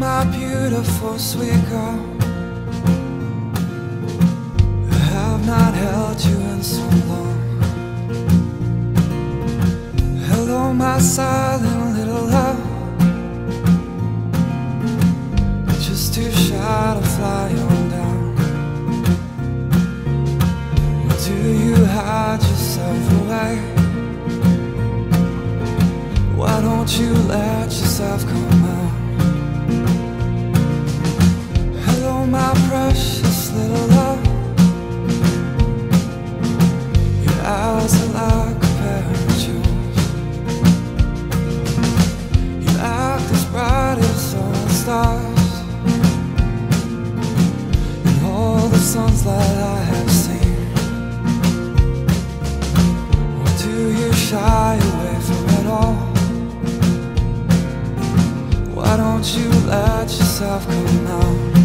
Hello, sweet girl. I have not held you in so long. Hello, my silent little love. Just too shy to fly on down. Do you hide yourself away? Why don't you let yourself come out? Suns that I have seen. Or do you shy away from it all? Why don't you let yourself come out?